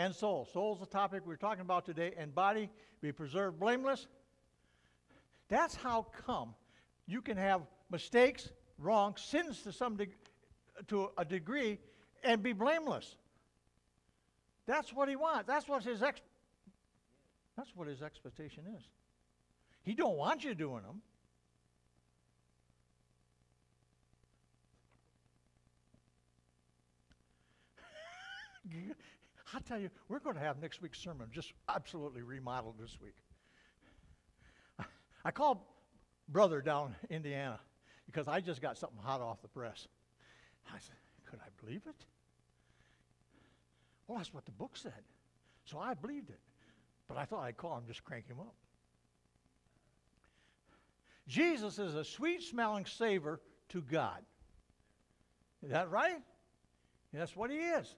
and soul. Soul's the topic we're talking about today, and body be preserved blameless. That's how come you can have mistakes, wrong, sins to some deg- to a degree, and be blameless. That's what he wants. That's what his ex- that's what his expectation is. He don't want you doing them. I'll tell you, we're going to have next week's sermon just absolutely remodeled this week. I called brother down Indiana because I just got something hot off the press. I said, could I believe it? Well, that's what the book said. So I believed it. But I thought I'd call him, just crank him up. Jesus is a sweet smelling savor to God. Is that right? That's what he is.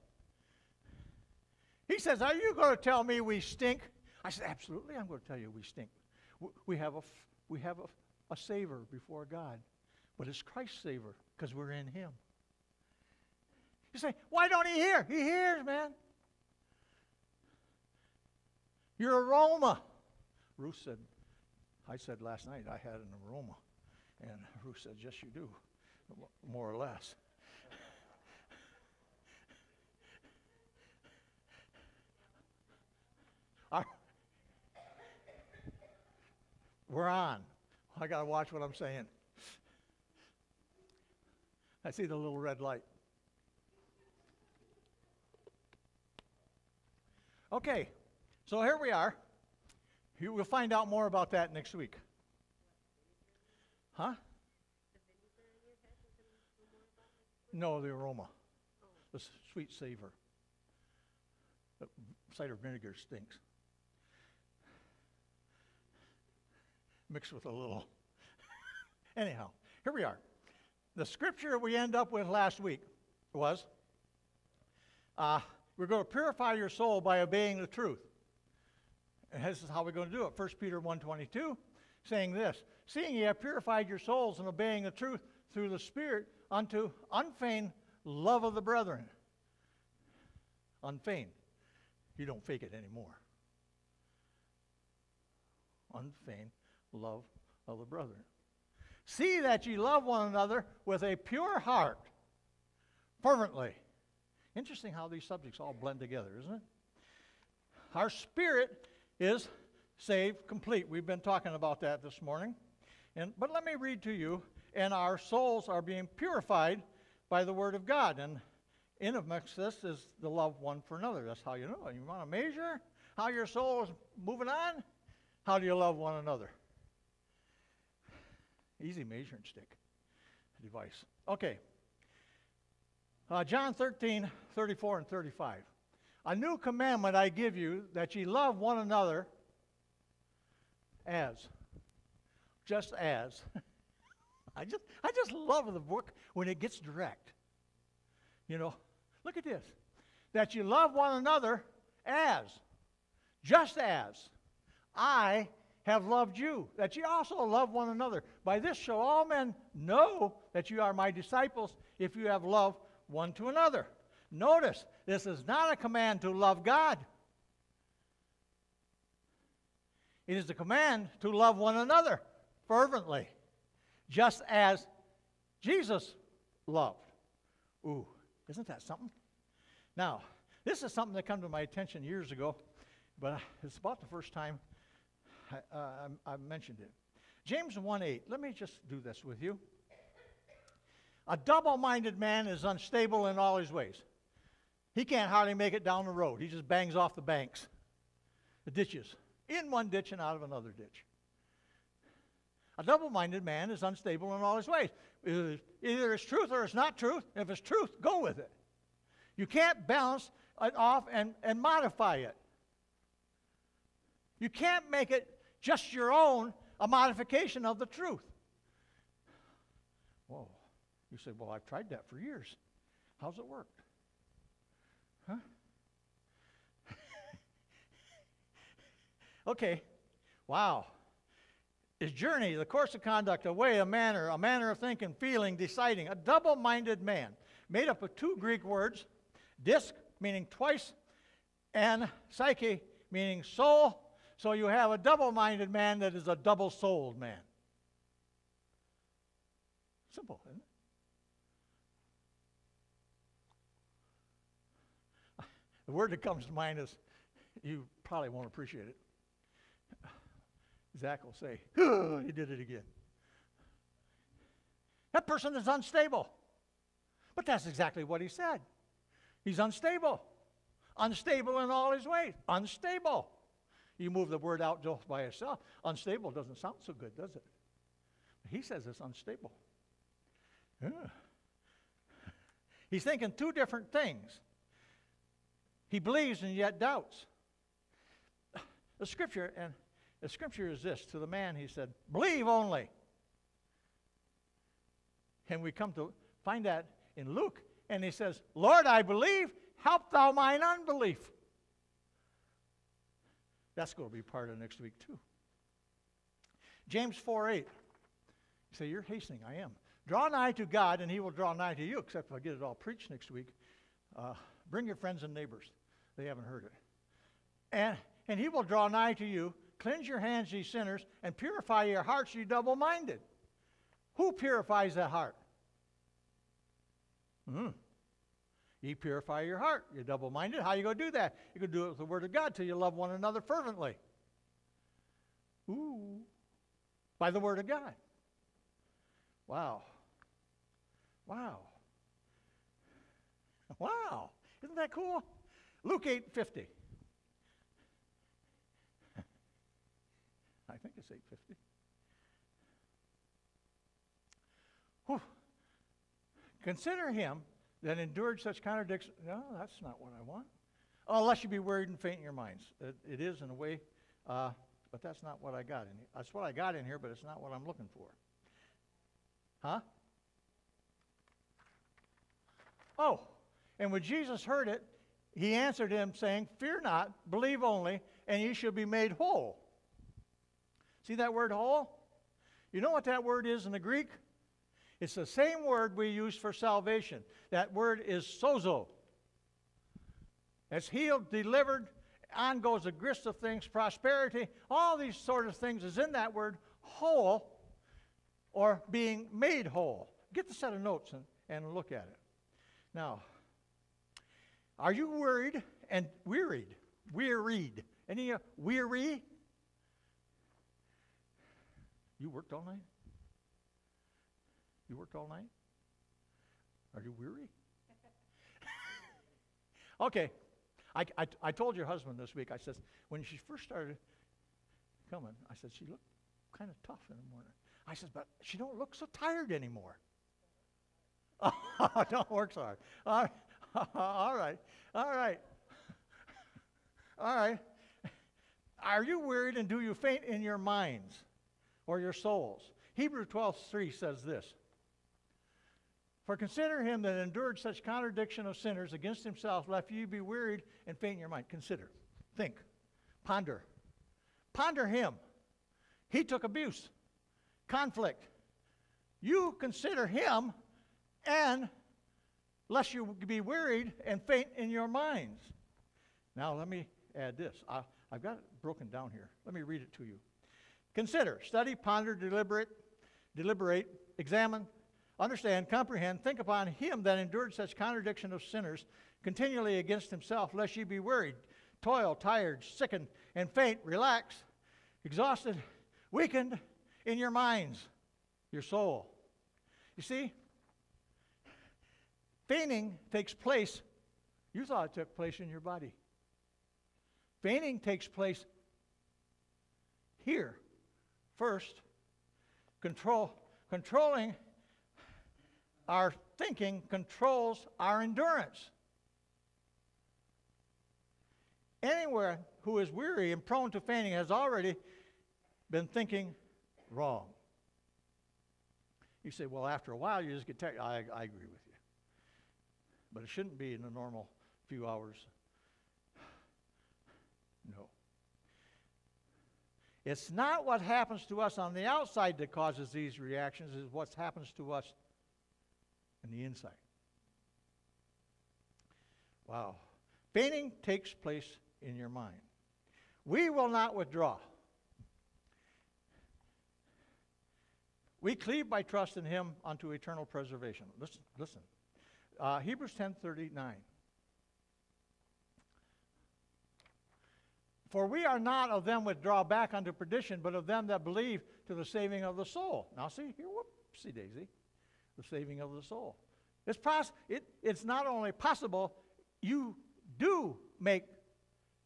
He says, Are you going to tell me we stink? I said, Absolutely, I'm going to tell you we stink. We have a, we have a, a savor before God, but it's Christ's savor because we're in him. You say, Why don't he hear? He hears, man. Your aroma. Ruth said, I said last night I had an aroma. And Ruth said, Yes, you do, more or less. We're on. I got to watch what I'm saying. I see the little red light. Okay, so here we are. We'll find out more about that next week. Huh? No, the aroma, the sweet savor. The cider vinegar stinks. Mixed with a little. Anyhow, here we are. The scripture we end up with last week was uh, we're going to purify your soul by obeying the truth. And this is how we're going to do it. 1 Peter 1.22 saying this, Seeing ye have purified your souls in obeying the truth through the Spirit unto unfeigned love of the brethren. Unfeigned. You don't fake it anymore. Unfeigned love of the brethren. See that ye love one another with a pure heart, fervently. Interesting how these subjects all blend together, isn't it? Our spirit is saved complete. We've been talking about that this morning. And, but let me read to you, and our souls are being purified by the Word of God. And in amongst this is the love one for another. That's how you know. You want to measure how your soul is moving on? How do you love one another? Easy measuring stick device. Okay. Uh, John 13, 34 and 35. A new commandment I give you that ye love one another as. Just as. I just I just love the book when it gets direct. You know, look at this. That you love one another as. Just as I have loved you, that ye also love one another. By this shall all men know that you are my disciples, if you have love one to another. Notice, this is not a command to love God. It is a command to love one another fervently, just as Jesus loved. Ooh, isn't that something? Now, this is something that came to my attention years ago, but it's about the first time uh, I, I mentioned it. James 1:8. Let me just do this with you. A double minded man is unstable in all his ways. He can't hardly make it down the road. He just bangs off the banks, the ditches, in one ditch and out of another ditch. A double minded man is unstable in all his ways. Either it's truth or it's not truth. If it's truth, go with it. You can't balance it off and, and modify it. You can't make it just your own, a modification of the truth. Whoa. You say, well, I've tried that for years. How's it worked? Huh? okay. Wow. Is journey, the course of conduct, a way, a manner, a manner of thinking, feeling, deciding, a double minded man, made up of two Greek words, disc, meaning twice, and psyche, meaning soul. So you have a double minded man that is a double souled man. Simple, isn't it? The word that comes to mind is you probably won't appreciate it. Zach will say, he did it again. That person is unstable. But that's exactly what he said. He's unstable. Unstable in all his ways. Unstable. You move the word out just by itself. Unstable doesn't sound so good, does it? He says it's unstable. Yeah. He's thinking two different things. He believes and yet doubts. The scripture, and the scripture is this to the man, he said, Believe only. And we come to find that in Luke, and he says, Lord, I believe, help thou mine unbelief. That's going to be part of next week, too. James 4 8. You say, You're hastening. I am. Draw nigh to God, and he will draw nigh to you, except if I get it all preached next week. Uh, bring your friends and neighbors. They haven't heard it. And, and he will draw nigh to you. Cleanse your hands, ye sinners, and purify your hearts, ye double minded. Who purifies that heart? Hmm. Ye purify your heart. You're double minded. How you going to do that? Going to do it with the Word of God till you love one another fervently. Ooh. By the Word of God. Wow. Wow. Wow. Isn't that cool? Luke 8 50. I think it's 850. Whew. Consider him that endured such contradictions. No, that's not what I want. Oh, unless you be worried and faint in your minds. it, it is in a way, uh, but that's not what I got in here. That's what I got in here, but it's not what I'm looking for. Huh? Oh, and when Jesus heard it, he answered him, saying, Fear not, believe only, and ye shall be made whole. See that word whole? You know what that word is in the Greek? It's the same word we use for salvation. That word is sozo. It's healed, delivered, on goes the grist of things, prosperity, all these sort of things is in that word whole or being made whole. Get the set of notes and, and look at it. Now, are you worried and wearied? Wearied. Any uh, weary? You worked all night? You worked all night? Are you weary? okay. I, I, I told your husband this week, I said, when she first started coming, I said, she looked kind of tough in the morning. I said, but she don't look so tired anymore. Oh, don't work so hard. All right. All right. All right. All right. Are you wearied and do you faint in your minds or your souls? Hebrew 12 3 says this for consider him that endured such contradiction of sinners against himself, lest you be wearied and faint in your mind. Consider, think, ponder. Ponder him. He took abuse, conflict. You consider him, and lest you be wearied and faint in your minds. Now, let me add this. I, I've got it broken down here. Let me read it to you. Consider, study, ponder, deliberate, deliberate, examine, understand, comprehend, think upon him that endured such contradiction of sinners continually against himself, lest ye be wearied, toil, tired, sickened, and faint, relax, exhausted, weakened in your minds, your soul. You see, fainting takes place, you thought it took place in your body. Fainting takes place here first. Control, controlling our thinking controls our endurance. Anywhere who is weary and prone to fainting has already been thinking wrong. You say, well, after a while, you just get tired. I, I agree with you. But it shouldn't be in a normal few hours. No. It's not what happens to us on the outside that causes these reactions, it's what happens to us and the inside. Wow. Fainting takes place in your mind. We will not withdraw. We cleave by trust in him unto eternal preservation. Listen, listen. Uh, Hebrews 10:39. For we are not of them which draw back unto perdition, but of them that believe to the saving of the soul. Now see here, whoopsie daisy, the saving of the soul. It's, pos- it, it's not only possible, you do make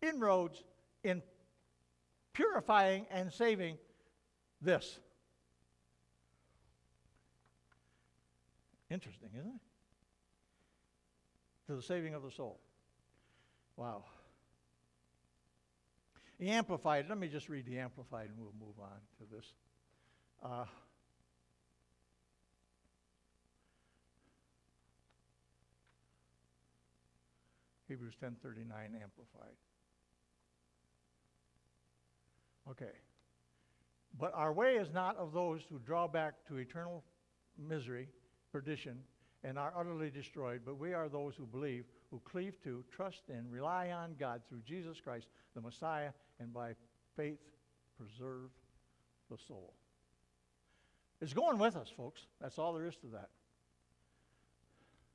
inroads in purifying and saving this. Interesting, isn't it? To the saving of the soul. Wow. The Amplified, let me just read the Amplified and we'll move on to this. Uh, Hebrews 10:39 amplified. Okay. But our way is not of those who draw back to eternal misery, perdition, and are utterly destroyed, but we are those who believe, who cleave to, trust in, rely on God through Jesus Christ, the Messiah, and by faith preserve the soul. It's going with us, folks. That's all there is to that.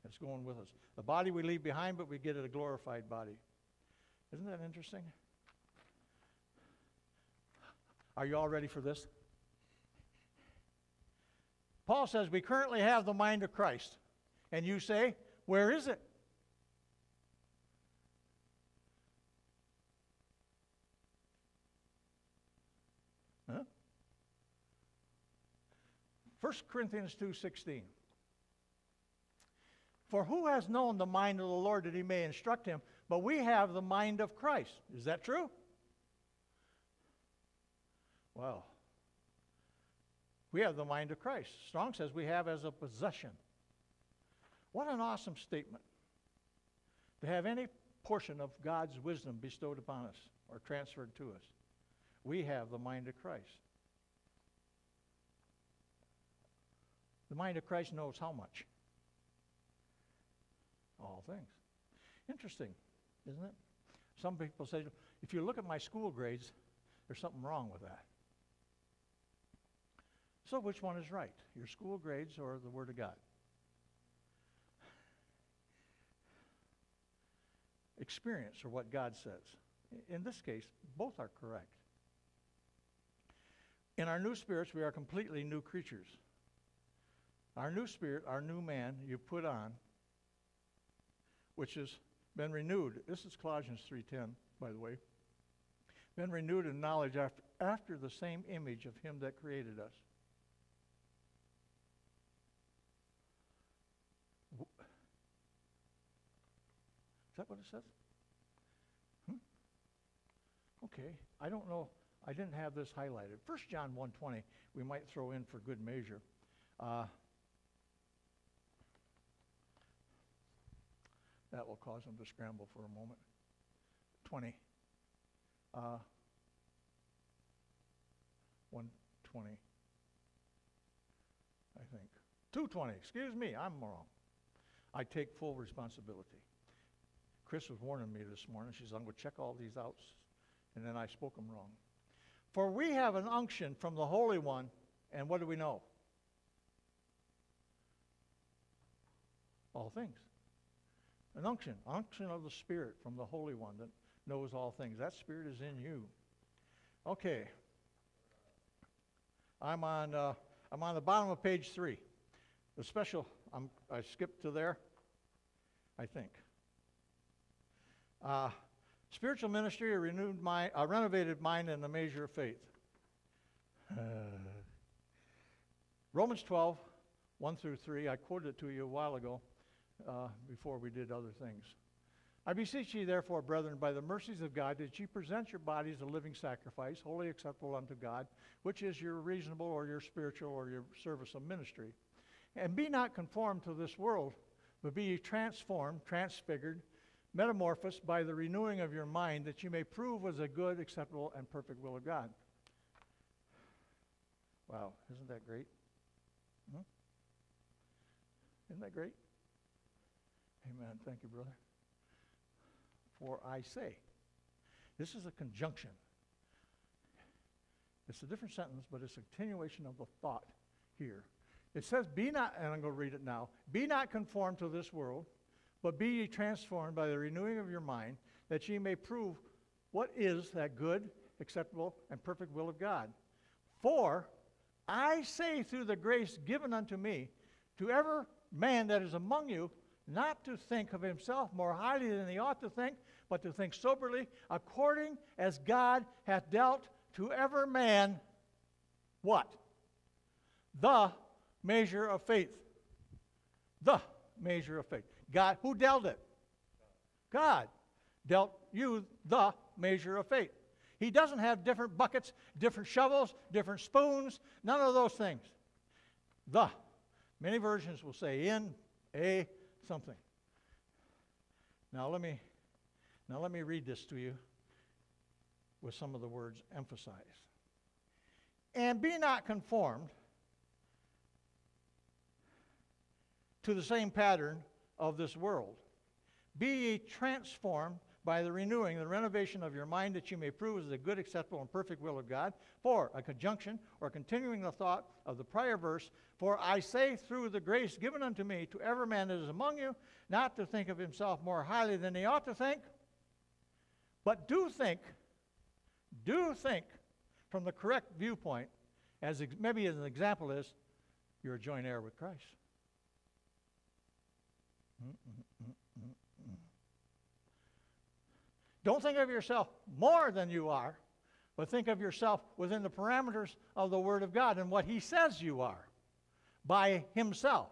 It's going with us. The body we leave behind, but we get a glorified body. Isn't that interesting? Are you all ready for this? Paul says we currently have the mind of Christ. And you say, where is it? Huh? 1 Corinthians 2:16 For who has known the mind of the Lord that he may instruct him? But we have the mind of Christ. Is that true? Well, we have the mind of Christ. Strong says we have as a possession. What an awesome statement. To have any portion of God's wisdom bestowed upon us or transferred to us. We have the mind of Christ. The mind of Christ knows how much? All things. Interesting, isn't it? Some people say, if you look at my school grades, there's something wrong with that. So, which one is right? Your school grades or the Word of God? Experience or what God says. In this case, both are correct. In our new spirits, we are completely new creatures. Our new spirit, our new man, you put on, which has been renewed. This is Colossians 3:10, by the way. Been renewed in knowledge after, after the same image of him that created us. Is that what it says? Hmm? Okay, I don't know. I didn't have this highlighted. 1 John 1.20, we might throw in for good measure. Uh, that will cause them to scramble for a moment. 20. Uh, 120, I think. 220, excuse me, I'm wrong. I take full responsibility. Chris was warning me this morning. She said, I'm going to check all these out. And then I spoke them wrong. For we have an unction from the Holy One, and what do we know? All things. An unction, unction of the Spirit from the Holy One that knows all things. That Spirit is in you. Okay. I'm on, uh, I'm on the bottom of page three. The special, I'm, I skipped to there, I think. Uh, spiritual ministry, renewed mind, a renovated mind, and the measure of faith. Uh, Romans 12, 1 through 3. I quoted it to you a while ago uh, before we did other things. I beseech ye, therefore, brethren, by the mercies of God, that ye present your bodies a living sacrifice, wholly acceptable unto God, which is your reasonable or your spiritual or your service of ministry. And be not conformed to this world, but be ye transformed, transfigured, metamorphosed by the renewing of your mind, that you may prove was a good, acceptable, and perfect will of God. Wow, isn't that great? Hmm? Isn't that great? Amen. Thank you, brother. for I say. This is a conjunction. It's a different sentence, but it's a continuation of the thought here. It says, Be not, and I'm going to read it now, be not conformed to this world, but be ye transformed by the renewing of your mind, that ye may prove what is that good, acceptable, and perfect will of God. For I say through the grace given unto me, to every man that is among you, not to think of himself more highly than he ought to think, but to think soberly, according as God hath dealt to every man what? The measure of faith. The measure of faith. God, who dealt it? God dealt you the measure of faith. He doesn't have different buckets, different shovels, different spoons, none of those things. The. Many versions will say in, a, something. Now let me now let me read this to you with some of the words emphasized. And be not conformed to the same pattern of this world. Be ye transformed by the renewing, the renovation of your mind, that you may prove as the good, acceptable, and perfect will of God. For a conjunction, or continuing the thought of the prior verse, for I say through the grace given unto me to every man that is among you, not to think of himself more highly than he ought to think, but do think, do think from the correct viewpoint, as maybe as an example is, you're a joint heir with Christ. Don't think of yourself more than you are, but think of yourself within the parameters of the Word of God and what He says you are by Himself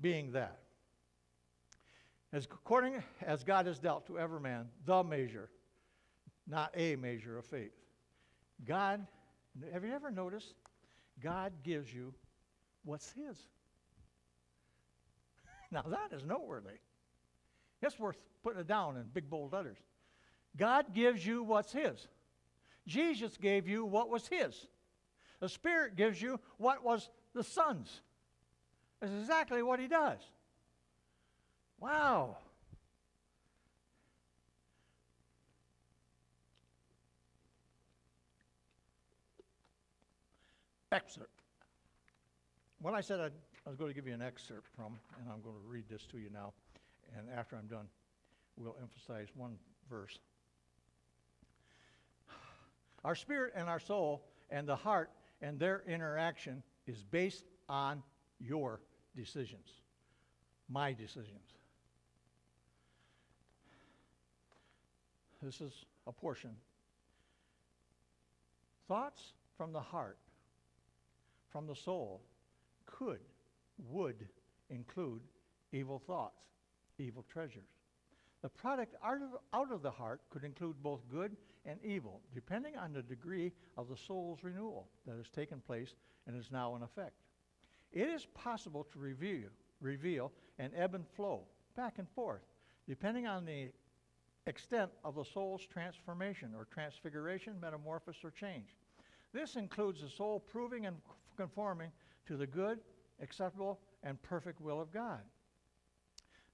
being that. As according as God has dealt to every man the measure, not a measure of faith. God, have you ever noticed? God gives you what's His. Now that is noteworthy. It's worth putting it down in big bold letters. God gives you what's His. Jesus gave you what was His. The Spirit gives you what was the Son's. That's exactly what He does. Wow. Excerpt. What I said I'd, I was going to give you an excerpt from, and I'm going to read this to you now. And after I'm done, we'll emphasize one verse. Our spirit and our soul and the heart and their interaction is based on your decisions, my decisions. This is a portion. Thoughts from the heart, from the soul, could, would include evil thoughts, evil treasures. The product out of, out of the heart could include both good and evil, depending on the degree of the soul's renewal that has taken place and is now in effect. It is possible to reveal, reveal an ebb and flow back and forth, depending on the extent of the soul's transformation or transfiguration, metamorphosis, or change. This includes the soul proving and conforming to the good, acceptable, and perfect will of God.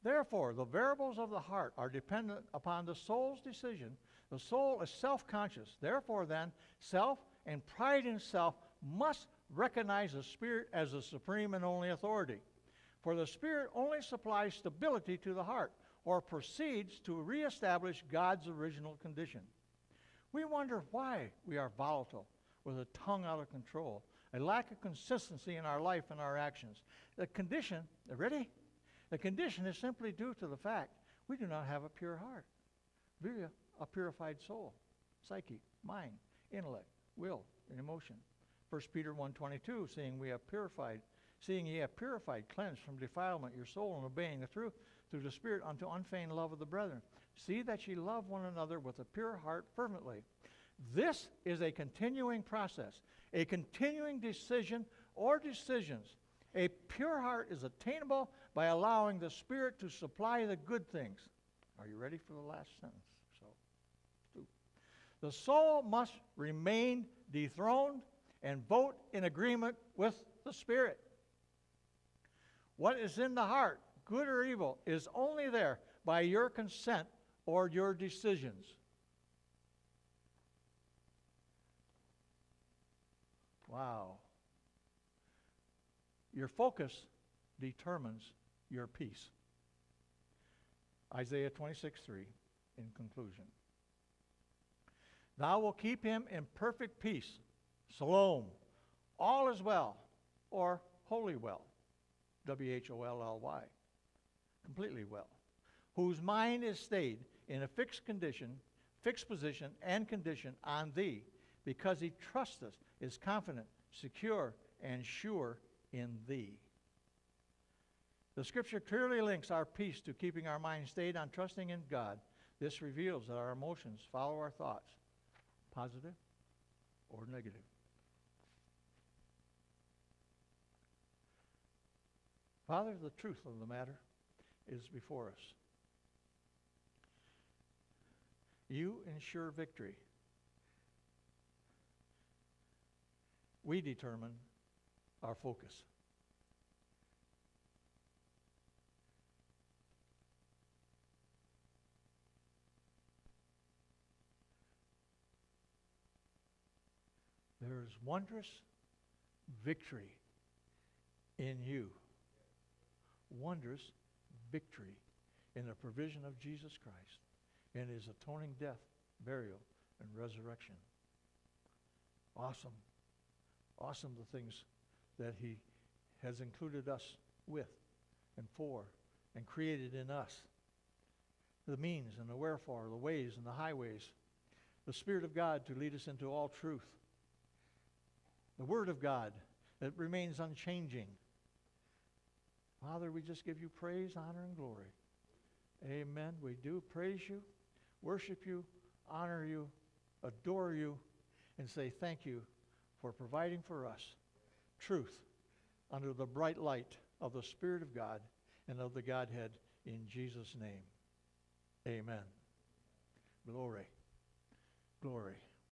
Therefore, the variables of the heart are dependent upon the soul's decision. The soul is self conscious. Therefore, then, self and pride in self must recognize the Spirit as the supreme and only authority. For the Spirit only supplies stability to the heart or proceeds to reestablish God's original condition. We wonder why we are volatile, with a tongue out of control, a lack of consistency in our life and our actions. The condition, ready? The condition is simply due to the fact we do not have a pure heart, really a purified soul, psyche, mind, intellect, will, and emotion. 1 Peter 1.22, saying we have purified, seeing ye have purified, cleansed from defilement your soul and obeying the truth through the Spirit unto unfeigned love of the brethren. See that ye love one another with a pure heart fervently. This is a continuing process, a continuing decision or decisions. A pure heart is attainable by allowing the Spirit to supply the good things. Are you ready for the last sentence? So, two. The soul must remain dethroned and vote in agreement with the Spirit. What is in the heart, good or evil, is only there by your consent or your decisions. Wow. Your focus determines your peace. Isaiah 26, 3, in conclusion. Thou will keep him in perfect peace. Shalom. All is well, or wholly well. W H O L L Y. Completely well. Whose mind is stayed in a fixed condition, fixed position, and condition on thee, because he trusteth, is confident, secure, and sure in thee. The scripture clearly links our peace to keeping our mind stayed on trusting in God. This reveals that our emotions follow our thoughts, positive or negative. Father, the truth of the matter is before us. You ensure victory. We determine our focus. There is wondrous victory in you. Wondrous victory in the provision of Jesus Christ in his atoning death, burial, and resurrection. Awesome. Awesome the things that he has included us with and for and created in us. The means and the wherefore, the ways and the highways, the Spirit of God to lead us into all truth, the Word of God that remains unchanging. Father, we just give you praise, honor, and glory. Amen. We do praise you, worship you, honor you, adore you, and say thank you for providing for us truth under the bright light of the Spirit of God and of the Godhead in Jesus' name. Amen. Glory. Glory.